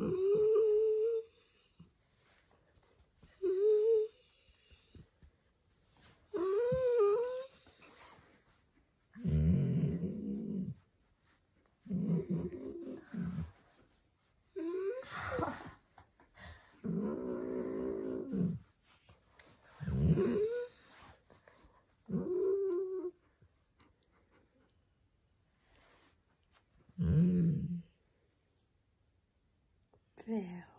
Mm. vers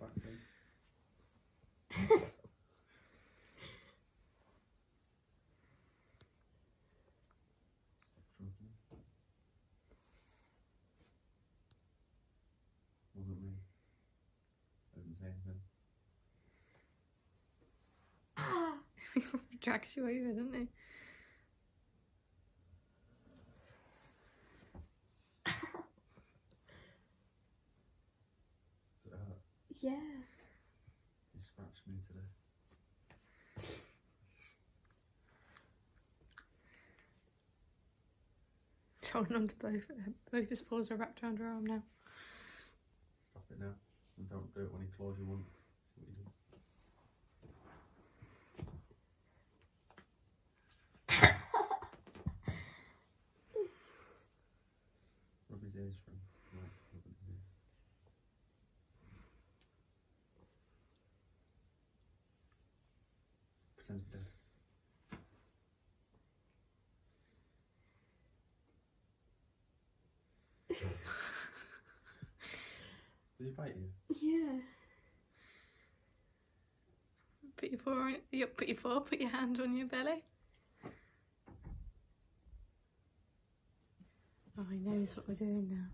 Back. I didn't say anything. Dragged you over, didn't he? Does it hurt? Yeah. He scratched me today. Holding on to both. Both his paws are wrapped around her arm now. Stop it now. And don't do it when he claws you once. See what he does. Rub his ears for him. Dead. Did he bite you? Yeah. Put your paw on put your paw, put your hand on your belly. Oh, he knows what we're doing now.